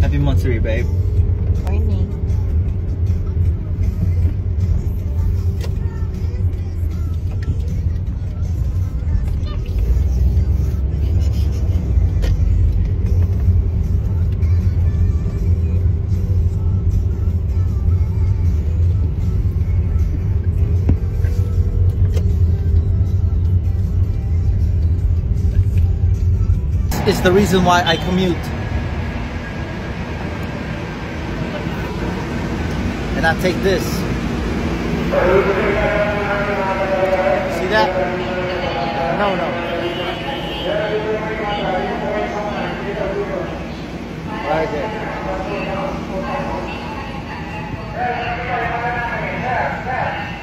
Happy monthsary, babe. Morning. It's the reason why I commute. And I take this. See that? No, no. Right there.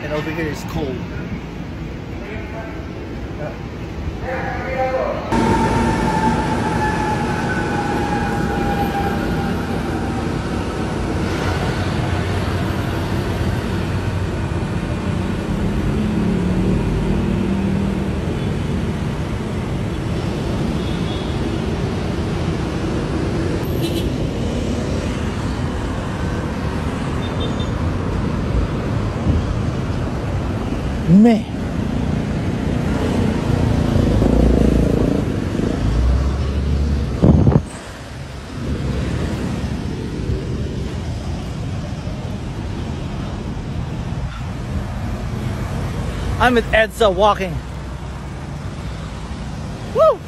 And over here is cold. Man. I'm with Edsa walking. Woo!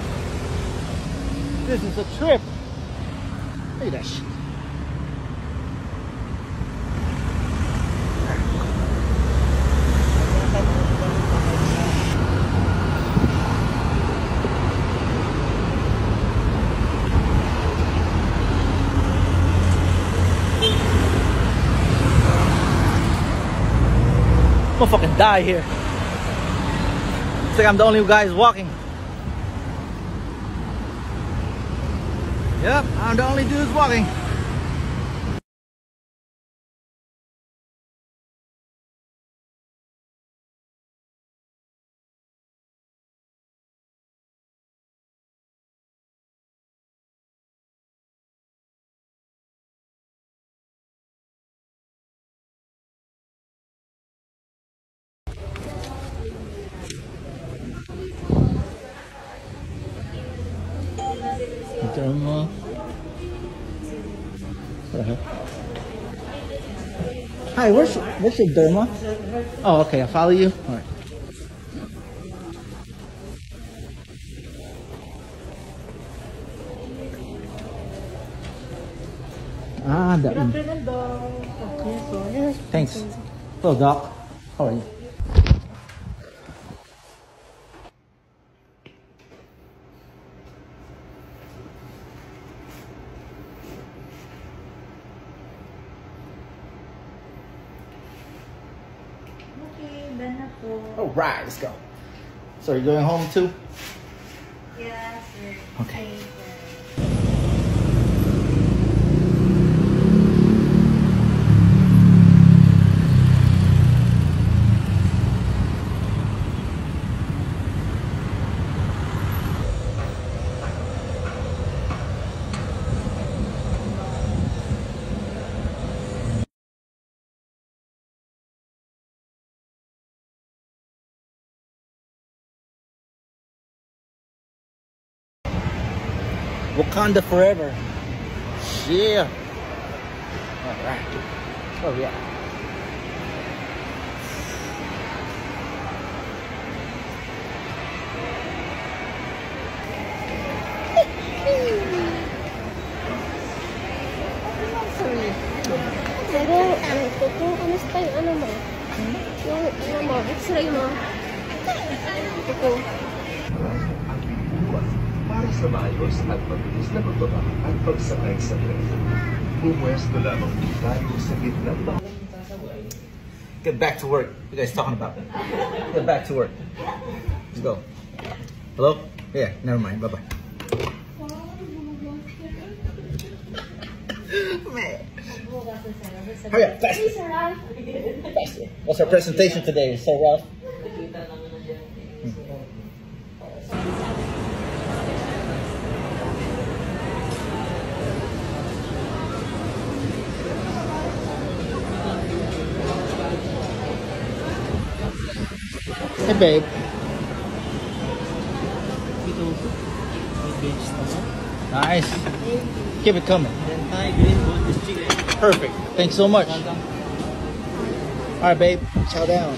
This is a trip. Look at that shit. I'm gonna fucking die here. It's like I'm the only guy who's walking. Yep, I'm the only dude who's walking. What the? Hi, where's where's your derma? Oh, okay, I follow you. All right. Ah, that one. Thanks. Hello, Doc. How are you? All right, let's go. So you're going home too? Yes, sir. Okay. Wakanda forever. Yeah. All right. Oh yeah. Pero, ano, kung kamusta yung ano mo? Yung, ano mo, x-ray mo? Ito. para sa maayos at mabilis na pagbaba at pagsakay sa tren. Pumwesto lamang tayo sa gitnang ba- Get back to work. You guys talking about? Get back to work. Let's go. Hello? Yeah, never mind. Bye bye. Man. Oh, Hurry up, fast. Fast. What's our presentation today, Sir Ralph? Babe. Nice. Keep it coming. Perfect. Thanks so much. All right, babe. Chow down.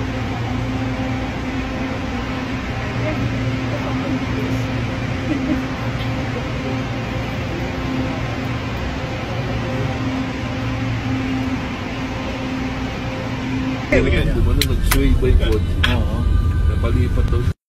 Hindi na nag-sway by God. Oo. Napalipat daw